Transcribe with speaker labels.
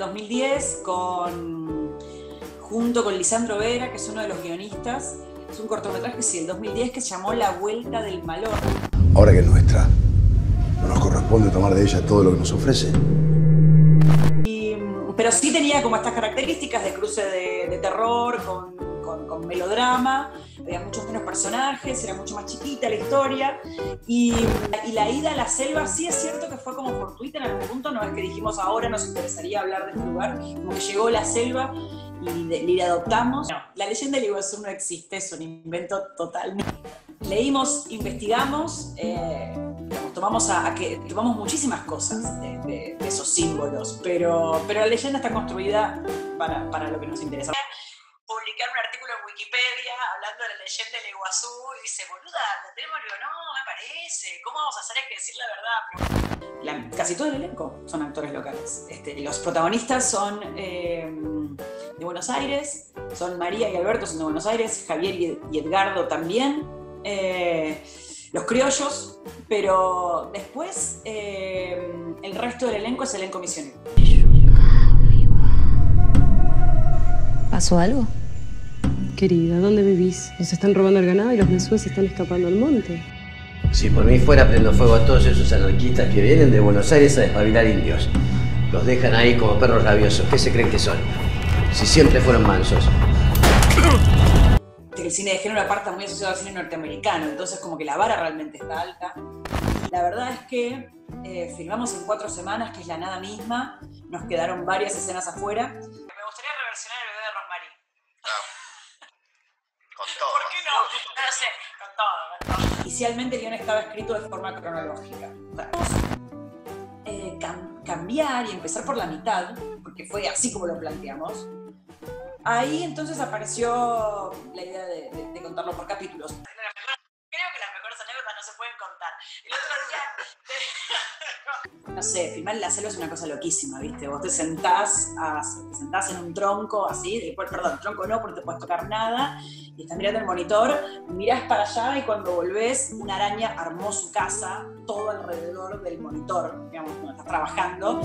Speaker 1: 2010 con, junto con Lisandro Vera, que es uno de los guionistas. Es un cortometraje, sí, del 2010 que se llamó La Vuelta del Malón.
Speaker 2: Ahora que es nuestra, ¿no nos corresponde tomar de ella todo lo que nos ofrece?
Speaker 1: pero sí tenía como estas características de cruce de, terror con, con, melodrama, había muchos menos personajes, era mucho más chiquita la historia. Y, y, la ida a la selva sí es cierto que fue como fortuita en algún punto, no es que dijimos ahora nos interesaría hablar de este lugar, como que llegó la selva y le adoptamos. No, la leyenda del Iguazú no existe, es un invento total. Leímos, investigamos, eh, tomamos, a, que, tomamos muchísimas cosas de, esos símbolos, pero, pero la leyenda está construida para, para lo que nos interesa publicar un artículo en Wikipedia hablando de la leyenda del Iguazú y dice, boluda, ¿la tenemos? Digo, no, me parece, ¿cómo vamos a hacer? Hay que decir la verdad. casi todo el elenco son actores locales. Este, los protagonistas son eh, de Buenos Aires, son María y Alberto son de Buenos Aires, Javier y Edgardo también. Eh, los criollos, pero después eh, el resto del elenco es elenco misionero.
Speaker 3: ¿Pasó algo?
Speaker 4: Querida, ¿dónde vivís? Nos están robando el ganado y los mensues están escapando al monte.
Speaker 5: Si por mí fuera, prendo fuego a todos esos anarquistas que vienen de Buenos Aires a despabilar indios. Los dejan ahí como perros rabiosos. ¿Qué se creen que son? Si siempre fueron mansos
Speaker 1: el cine de género aparta muy asociado al cine norteamericano, entonces como que la vara realmente está alta. La verdad es que eh, filmamos en cuatro semanas, que es la nada misma, nos quedaron varias escenas afuera. Me gustaría reversionar el bebé de Rosemary.
Speaker 6: Ah. Con todo.
Speaker 1: Sé, con todo, con todo. Inicialmente el guion estaba escrito de forma cronológica. Eh, cambiar y empezar por la mitad, porque fue así como lo planteamos, Ahí entonces apareció la idea de, contarlo por capítulos. No se pueden contar. El otro día, no sé, filmar en la selva es una cosa loquísima, ¿viste? Vos te sentás, te sentás en un tronco así, perdón, tronco no, porque te puedes tocar nada, y estás mirando el monitor, mirás para allá y cuando volvés, una araña armó su casa todo alrededor del monitor, digamos, cuando estás trabajando.